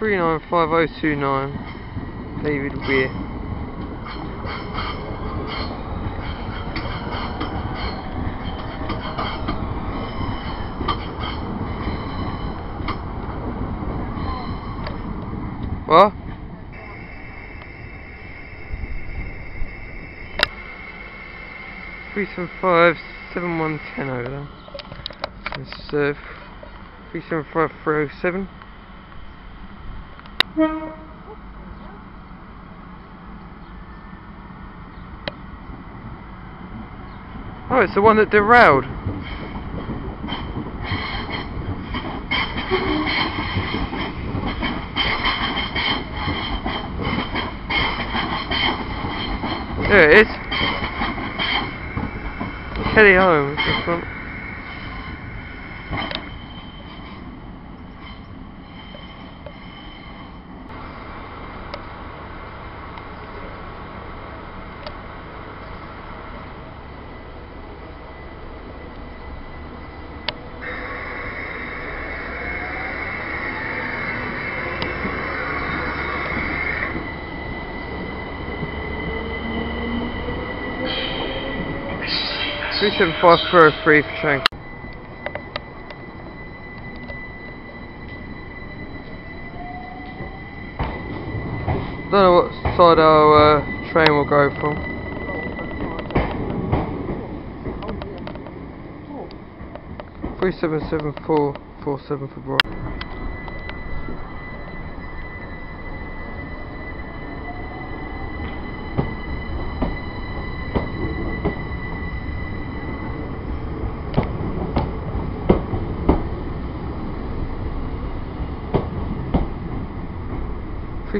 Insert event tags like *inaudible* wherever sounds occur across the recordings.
395029 David Weir. What? Three seven five seven one ten over there. It's uh, three seven five three oh seven. Oh, it's the one that derailed. There it is. Kelly Holmes, oh three for Don't know what side our uh, train will go from. Three seven seven four four seven for Brian. Three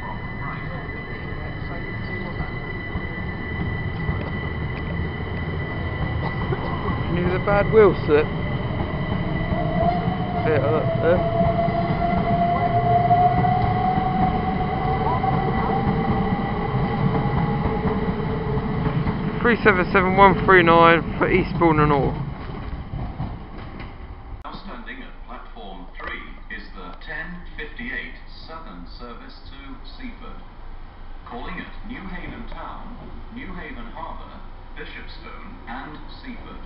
from Brighton. Can you the bad wheel slip? Yeah, look. Three seven seven one three nine for Eastbourne and all. Now standing at platform 3 is the 1058 Southern service to Seaford. Calling at Newhaven Town, Newhaven Harbour, Bishopstone and Seaford.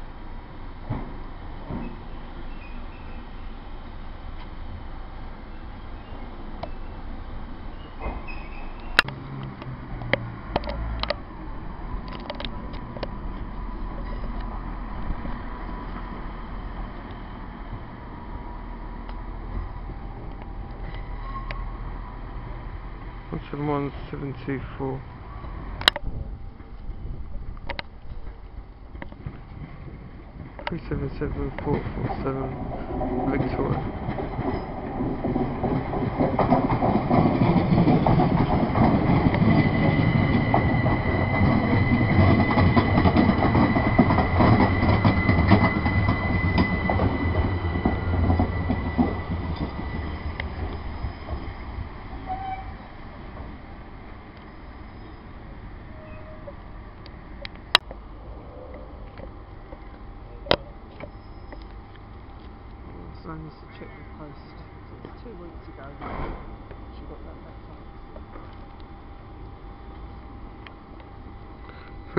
One seven one seven two four. Three seven seven four four seven Victoria.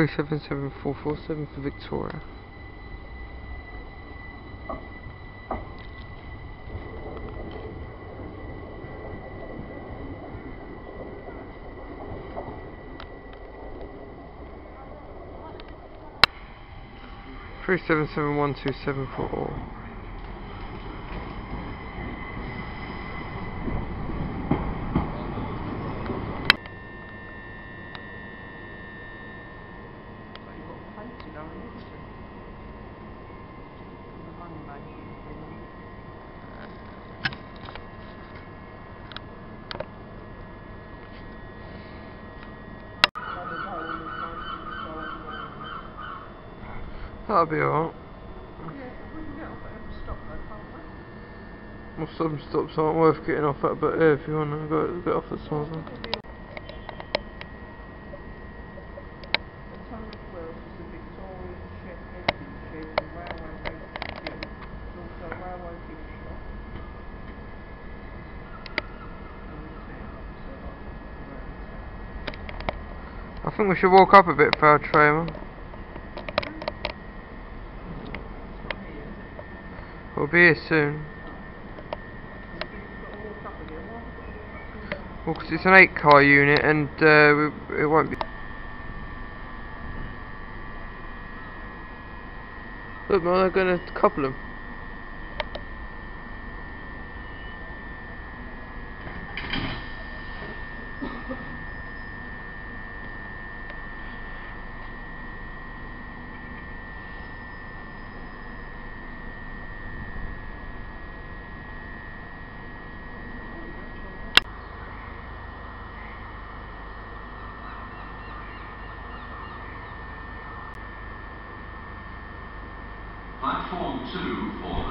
Three seven seven four four seven for Victoria. Three seven seven one two seven four. all. That'll be alright. Well, some stops aren't worth getting off at, but yeah, if you want to go get off at some of them. The Tunbridge Wells is a Victorian shed, engine shed and railway HQ. It's also a railway gift shop. And retail, so like around town. I think we should walk up a bit for our trailer. It's not here, is it? We'll be here soon. You think you've got to walk up again? Why have we got to walk up to the Well, 'cause it's an 8 car unit and uh, it won't be. Look, man, they're going to couple them. Platform 2 for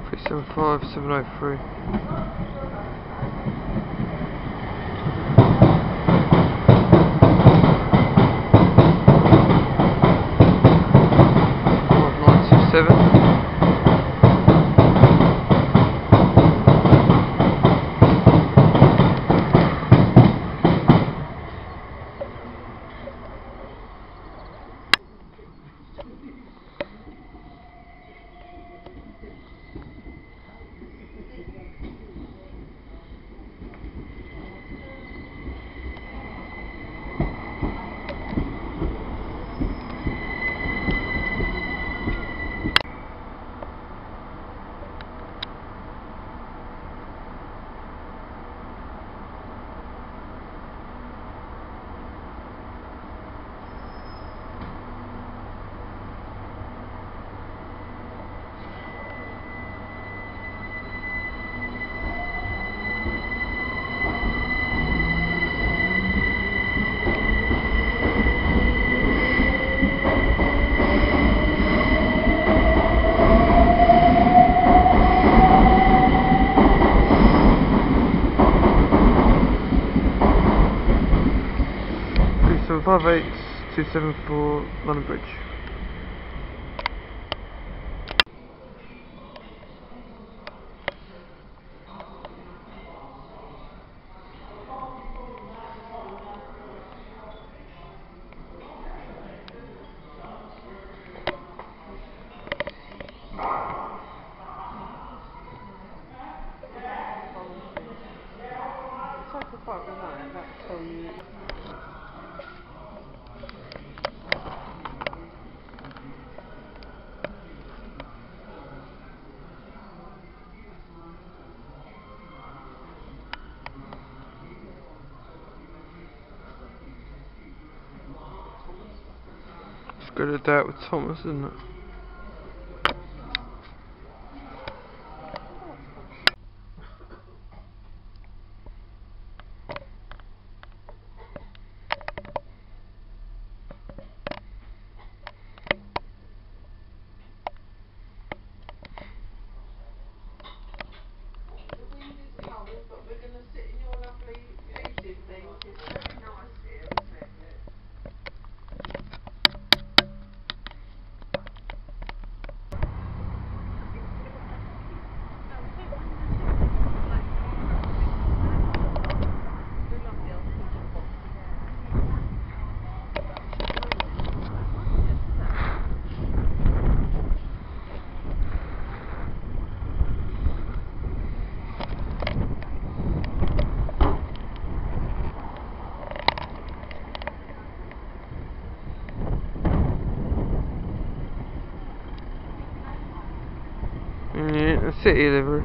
the Three seven five seven oh three. Five nine two seven. Eight two seven four London Bridge. Take a photo of that, that'll tell you. It's good to do it with Thomas, isn't it? but we're going to sit in your lovely eating thing. It's very nice here, isn't it? Yeah, city livery.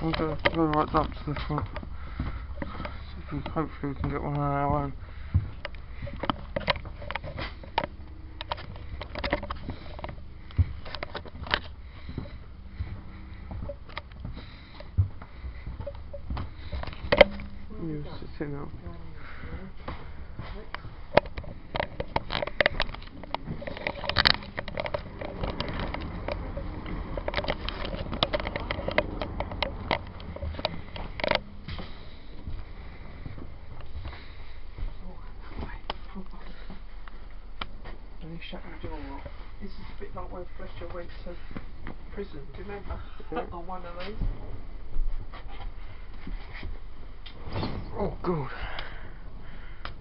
Come to go right up to the front. If we, hopefully we can get one on our own. You're sitting up. And he shut the door off. This is a bit like when To prison, do you remember? Yeah. On one of these. Oh god.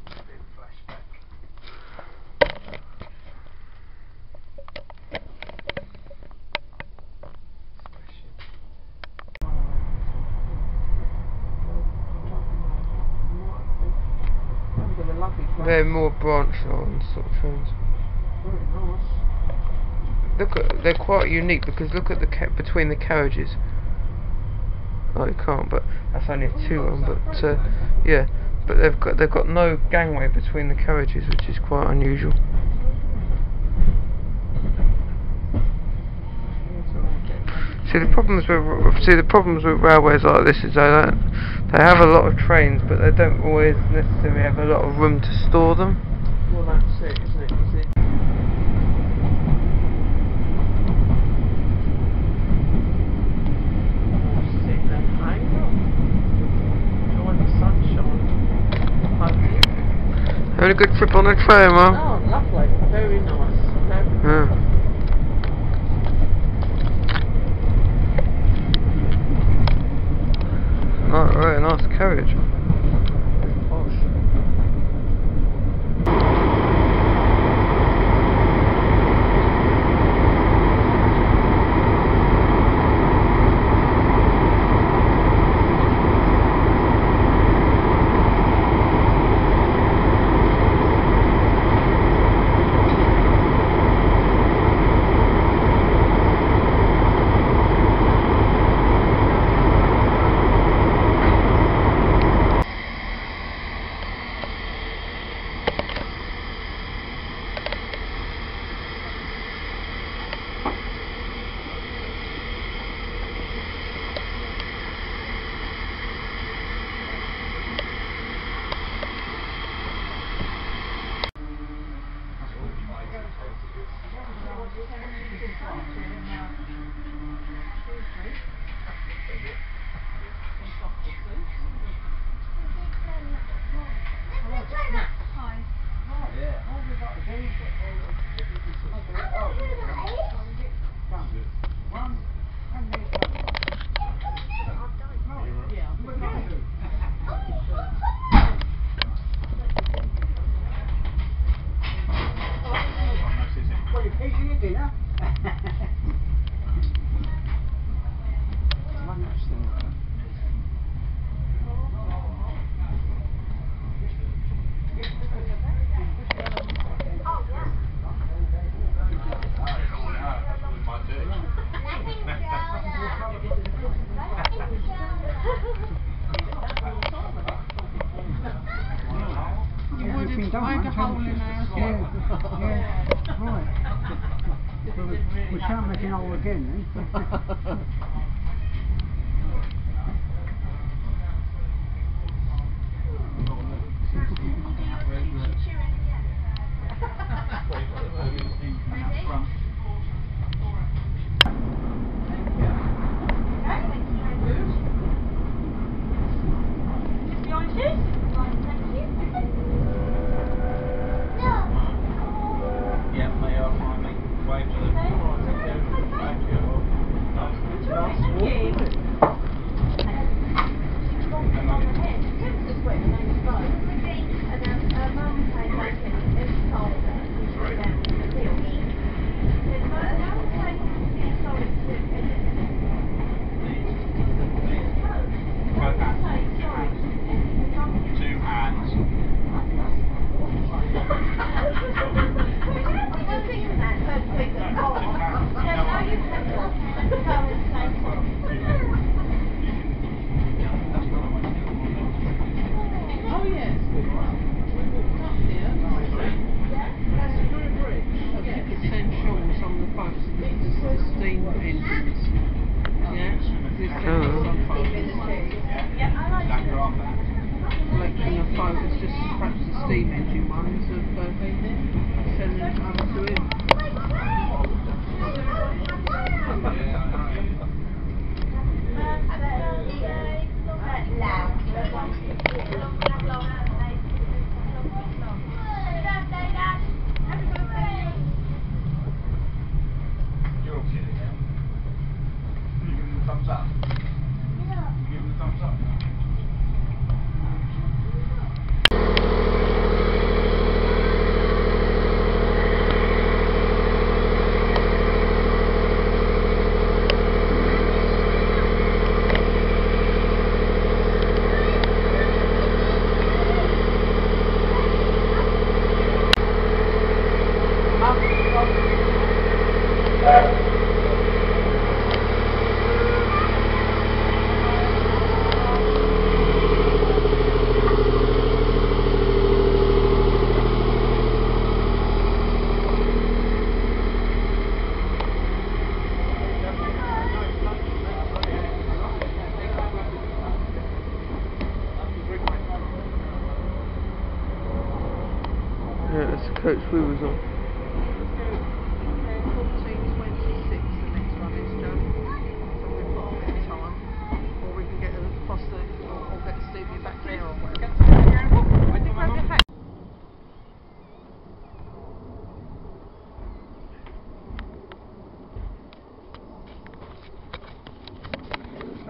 Bit flashback. Remember the luggage They're more branch line sort of trains. Very nice. Look at they're quite unique because look at the ca- between the carriages. Oh, you can't, but that's only two one. But uh, yeah, but they've got they've got no gangway between the carriages, which is quite unusual. See the problems with see the problems with railways like this is they don't, they have a lot of trains, but they don't always necessarily have a lot of room to store them. Well, that's it, isn't it? Is it? Sitting there playing, look. Enjoying the sunshine. A good trip on the train, man. Oh, lovely. Very nice. Very Yeah. Oh, very nice carriage. Well, you 哎。Like in the five, it's just perhaps the steam engine ones of uh, Thank you.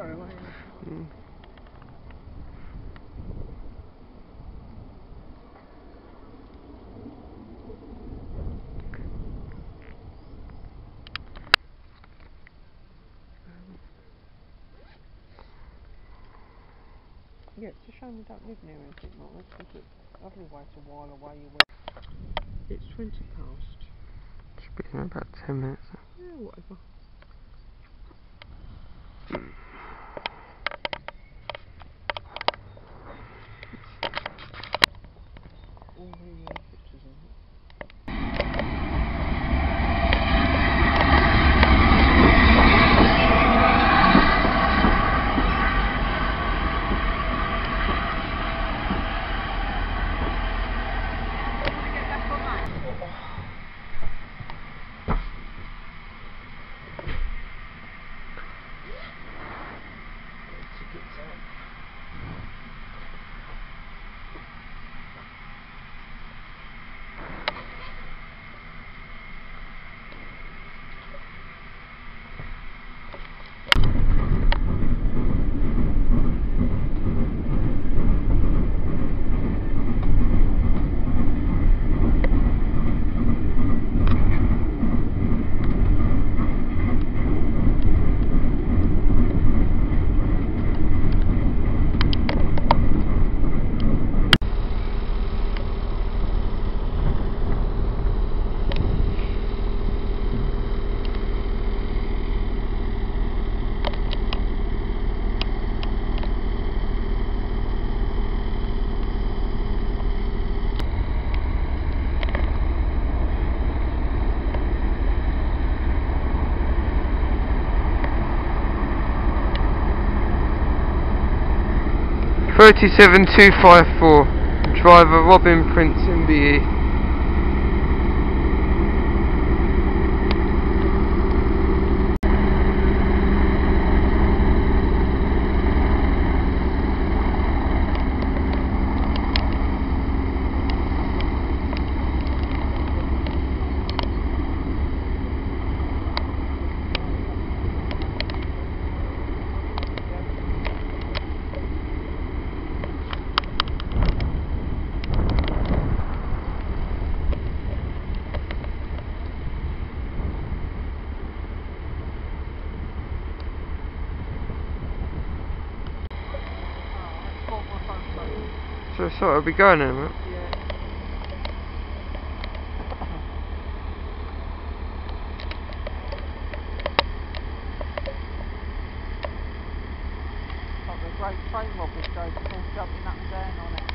Mm. Yeah, it's a shame we don't live near anything like this because it's way a while away you were. It's 20 past. Should be in about 10 minutes. Yeah, whatever. 37254. Driver Robin Prince. MBE. So sorry, I'll be going in a minute. Yeah. Like the great train robbers go, all jumping up and down on it.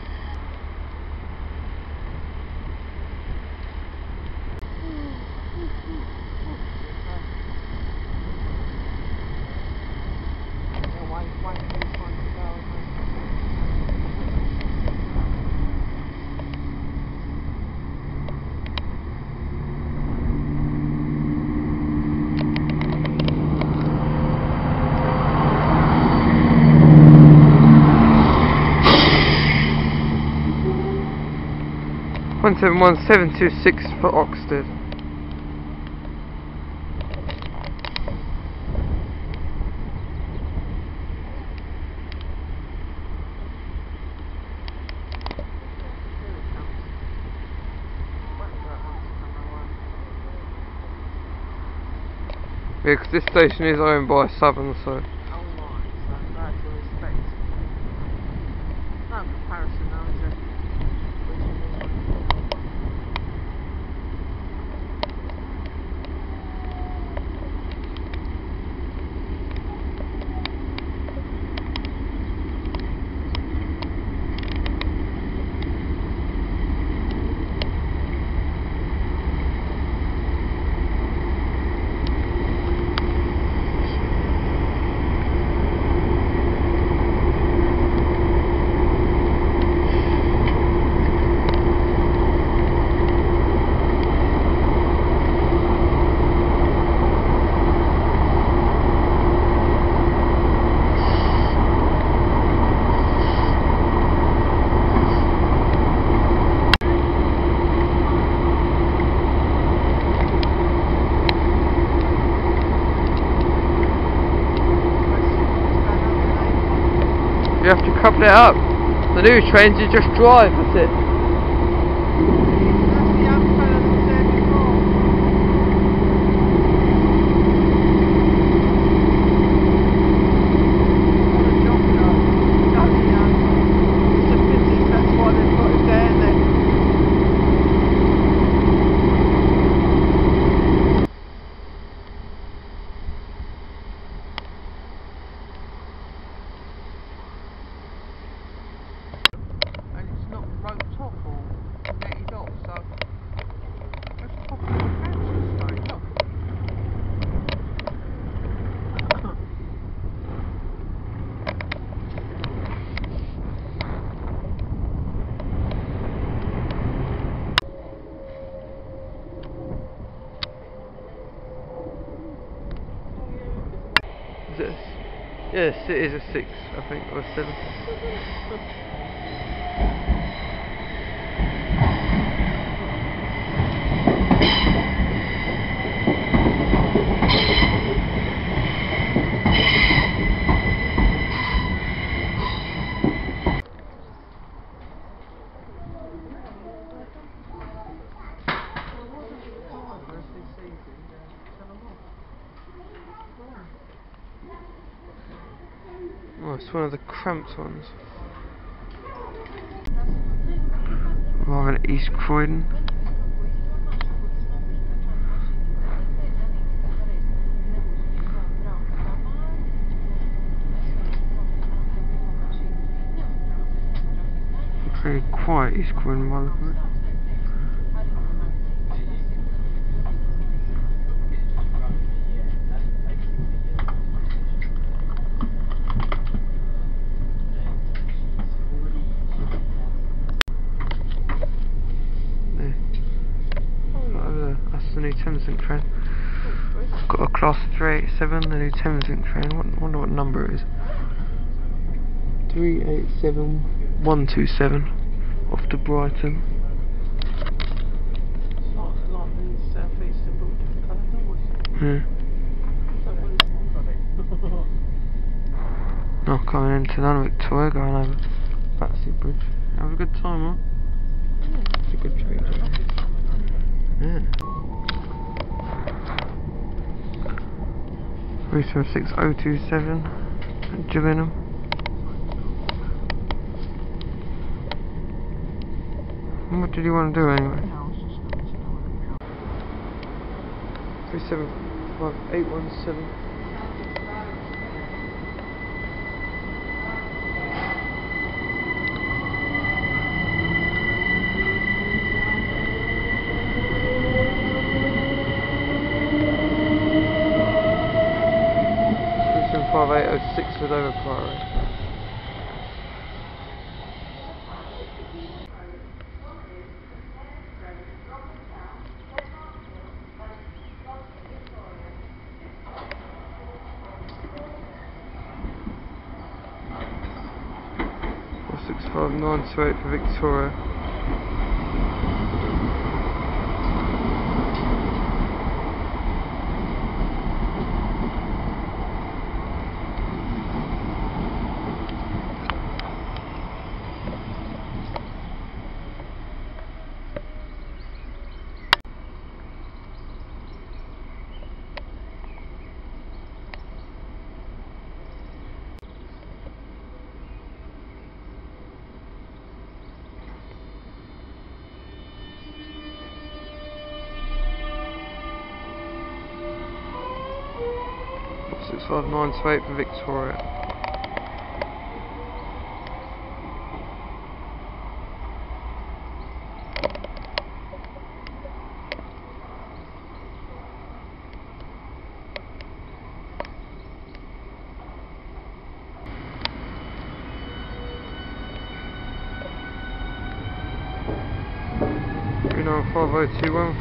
Yeah, wait, wait for this one to go, isn't it? One seven one seven two six for Oxted. Here it comes. Wait for that one to come around. Yeah, 'cause this station is owned by Southern, so. Oh right, so that's your respect. No comparison though, is there? You have to couple it up. The new trains, you just drive, that's it. That's the young fella that was there before. What a job, though. Totally young. It's a pity, that's why they've got him down there. and it's not roped off or netted off, so it's probably a council straight up. Is it a s- yes, it is a six, I think, or a seven. *laughs* Where's this easy? Turn 'em off. Oh, it's one of the cramped ones. Rather than East Croydon. Very quiet East Croydon by the look of it. new Thameslink train. Got a class 387, the new Thameslink train. What, wonder what number it is. 387127 off to Brighton. It's like, like the South East of all different colour doors. Yeah. Is Not coming into London Victoria, going over Battersea Bridge. Have a good time, huh? It's a good train. Yeah. Three seven six oh two seven Gillingham. And What did you want to do anyway? Three seven five eight one seven. Over Priory. Four six five nine two eight for Victoria. Four six five nine two eight for Victoria. Three nine five oh two one.